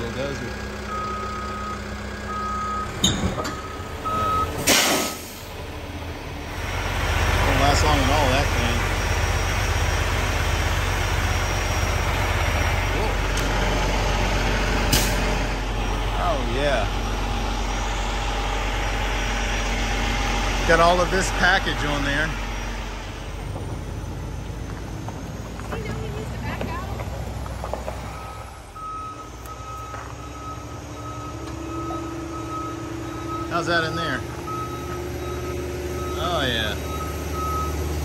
little dozer. Won't last long all, that. Oh, yeah. Got all of this package on there. You know he needs to back out. How's that in there? Oh yeah.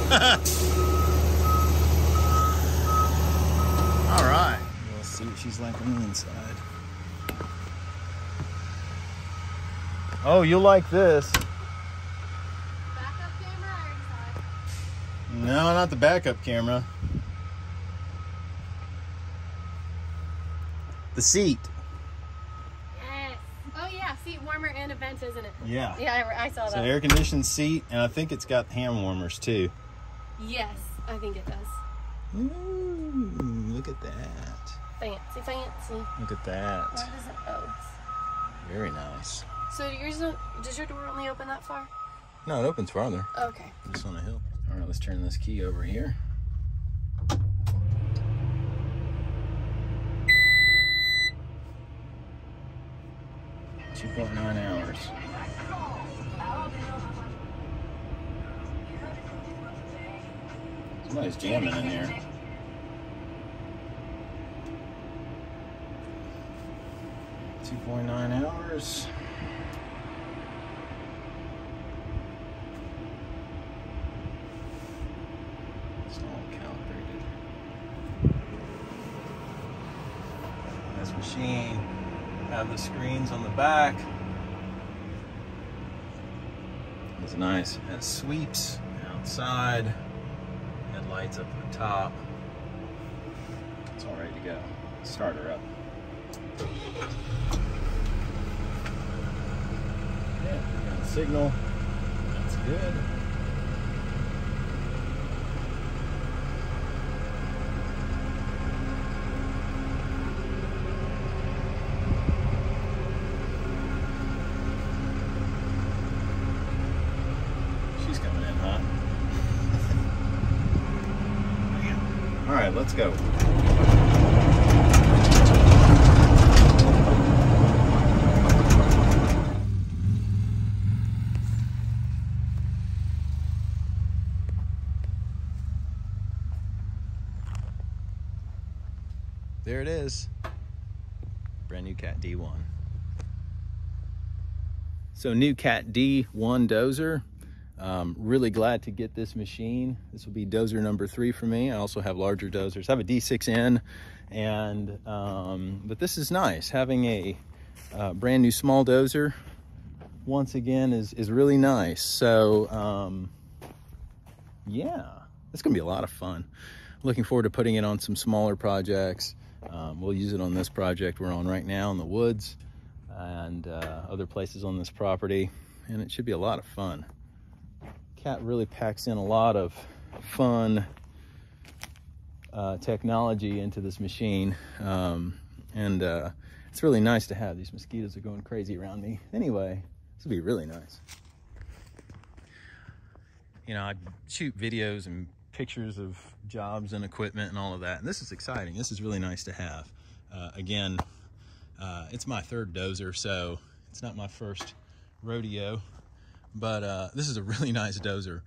All right. We'll see what she's like on the inside. Oh, you'll like this. Backup camera or inside? No, not the backup camera. The seat. Seat warmer and a vent, isn't it? Yeah. Yeah, I, I saw that. an air conditioned seat, and I think it's got hand warmers too. Yes, I think it does. Ooh, look at that. Fancy, fancy. Look at that. It? Oh. Very nice. So yours does your door only open that far? No, it opens farther. Okay. Just on a hill. All right, let's turn this key over here. Two point nine hours. Somebody's jamming in here. Two point nine hours. It's all calibrated. This machine have the screens on the back. It's nice. It has sweeps outside. Headlights up the top. It's all ready to go. Start her up. Yeah, got a signal. That's good. All right, let's go. There it is. Brand new Cat D1. So new Cat D1 dozer. Um, really glad to get this machine. This will be dozer number three for me. I also have larger dozers. I have a D6N, and um, but this is nice. Having a uh, brand new small dozer once again is is really nice. So um, yeah, it's gonna be a lot of fun. Looking forward to putting it on some smaller projects. Um, we'll use it on this project we're on right now in the woods and uh, other places on this property, and it should be a lot of fun. Cat really packs in a lot of fun uh, technology into this machine, um, and uh, it's really nice to have. These mosquitoes are going crazy around me. Anyway, this would be really nice. You know, I shoot videos and pictures of jobs and equipment and all of that, and this is exciting. This is really nice to have. Uh, again, uh, it's my third dozer, so it's not my first rodeo, but uh, this is a really nice dozer,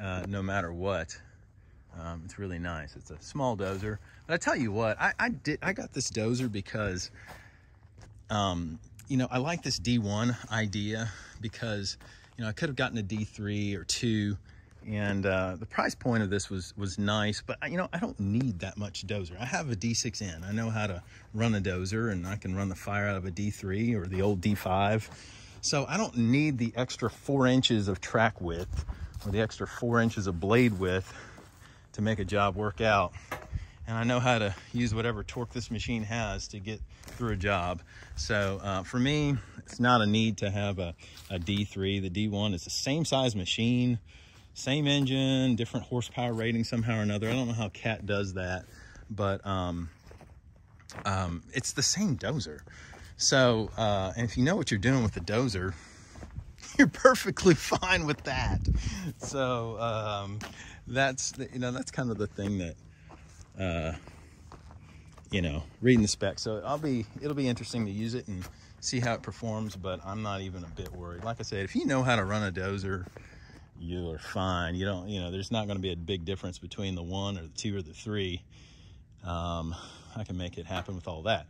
uh, no matter what. Um, it's really nice. It's a small dozer, but I tell you what, I, I did I got this dozer because, um, you know, I like this D1 idea because, you know, I could have gotten a D3 or two, and uh, the price point of this was was nice, but you know, I don't need that much dozer. I have a D6N. I know how to run a dozer, and I can run the fire out of a D3 or the old D5. So I don't need the extra four inches of track width or the extra four inches of blade width to make a job work out. And I know how to use whatever torque this machine has to get through a job. So uh, for me, it's not a need to have a, a D3. The D1 is the same size machine, same engine, different horsepower rating somehow or another. I don't know how Cat does that, but um, um, it's the same dozer. So, uh, if you know what you're doing with the dozer, you're perfectly fine with that. So, um, that's, the, you know, that's kind of the thing that, uh, you know, reading the specs. So I'll be, it'll be interesting to use it and see how it performs, but I'm not even a bit worried. Like I said, if you know how to run a dozer, you are fine. You don't, you know, there's not going to be a big difference between the one or the two or the three. Um, I can make it happen with all that.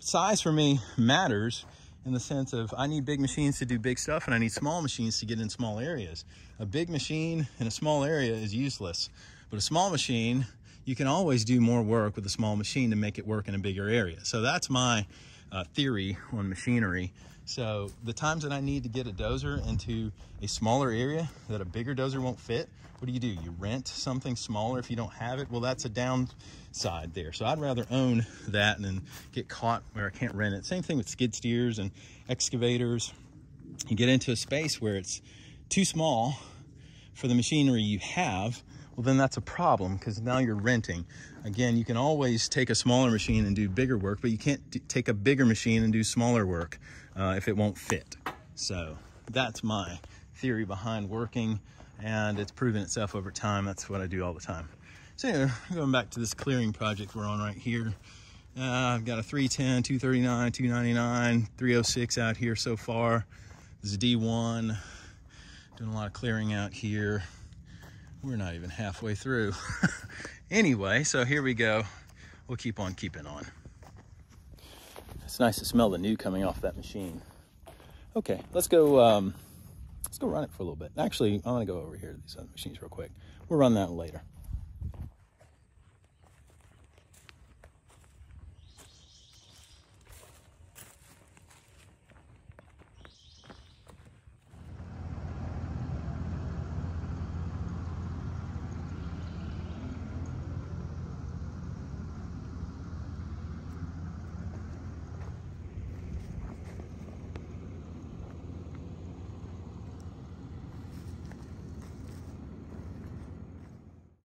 Size for me matters in the sense of I need big machines to do big stuff and I need small machines to get in small areas. A big machine in a small area is useless, but a small machine, you can always do more work with a small machine to make it work in a bigger area. So that's my uh, theory on machinery. So the times that I need to get a dozer into a smaller area that a bigger dozer won't fit, what do you do? You rent something smaller if you don't have it? Well, that's a downside there. So I'd rather own that and get caught where I can't rent it. Same thing with skid steers and excavators. You get into a space where it's too small for the machinery you have, well, then that's a problem because now you're renting. Again, you can always take a smaller machine and do bigger work, but you can't take a bigger machine and do smaller work uh, if it won't fit. So that's my theory behind working and it's proven itself over time. That's what I do all the time. So anyway, going back to this clearing project we're on right here. Uh, I've got a 310, 239, 299, 306 out here so far. This is D1. Doing a lot of clearing out here. We're not even halfway through. anyway, so here we go. We'll keep on keeping on. It's nice to smell the new coming off that machine. Okay, let's go. Um, let's go run it for a little bit. Actually, I'm gonna go over here to these other machines real quick. We'll run that later.